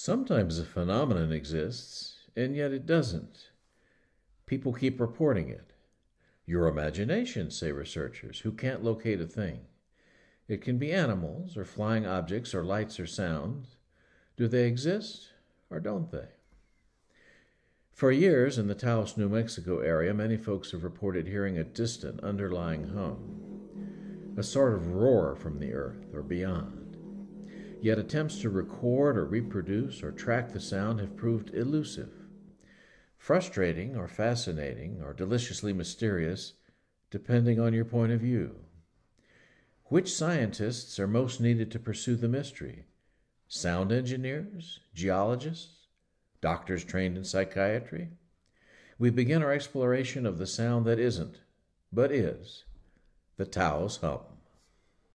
Sometimes a phenomenon exists, and yet it doesn't. People keep reporting it. Your imagination, say researchers, who can't locate a thing. It can be animals, or flying objects, or lights, or sounds. Do they exist, or don't they? For years in the Taos, New Mexico area, many folks have reported hearing a distant underlying hum, a sort of roar from the earth or beyond. Yet attempts to record or reproduce or track the sound have proved elusive. Frustrating or fascinating or deliciously mysterious, depending on your point of view. Which scientists are most needed to pursue the mystery? Sound engineers? Geologists? Doctors trained in psychiatry? We begin our exploration of the sound that isn't, but is, the Taos hum.